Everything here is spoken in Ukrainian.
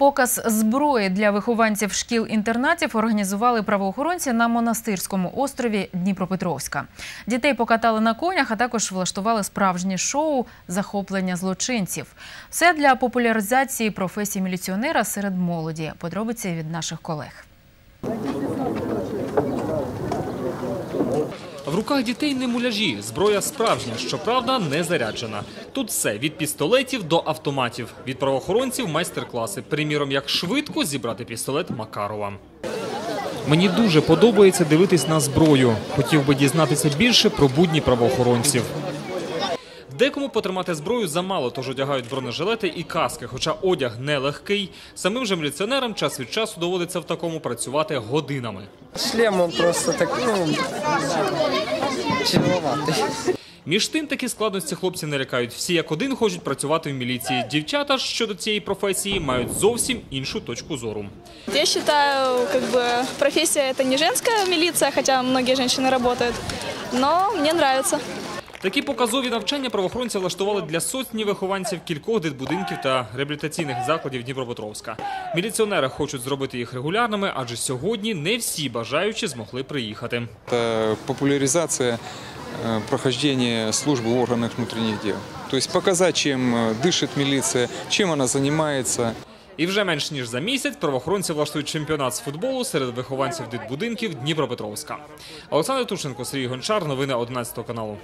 Показ зброї для вихованців шкіл-інтернатів організували правоохоронці на монастирському острові Дніпропетровська. Дітей покатали на конях, а також влаштували справжнє шоу захоплення злочинців. Все для популяризації професії міліціонера серед молоді. Подробиці від наших колег. В руках дітей не муляжі, зброя справжня, щоправда, не заряджена. Тут все від пістолетів до автоматів, від правоохоронців майстер-класи. Приміром, як швидко зібрати пістолет Макарова. Мені дуже подобається дивитись на зброю. Хотів би дізнатися більше про будні правоохоронців. Декому потримати зброю замало, тож одягають бронежилети і каски, хоча одяг не легкий. Самим же міліціонерам час від часу доводиться в такому працювати годинами. Шлем он просто так, ну, тяжеловатый. Між тим такі складності хлопці не лякають. Всі як один хочуть працювати в міліції. Дівчата ж щодо цієї професії мають зовсім іншу точку зору. Я считаю, как бы профессия это не женская милиция, хотя многие женщины работают, но мне нравится. Такі показові навчання правоохоронці влаштували для сотні вихованців кількох дитбудинків та реабілітаційних закладів Дніпропетровська. Міліціонери хочуть зробити їх регулярними, адже сьогодні не всі бажаючі змогли приїхати. Это популяризация э, прохождения службы в органах внутренних дел. То есть показать, чем э, дышит милиция, чем она занимается. І вже менш ніж за місяць правоохоронці влаштують чемпіонат з футболу серед вихованців дитбудинків Дніпропетровська. Олександр Тушенко, Сергій Гончар. Новини 11 каналу.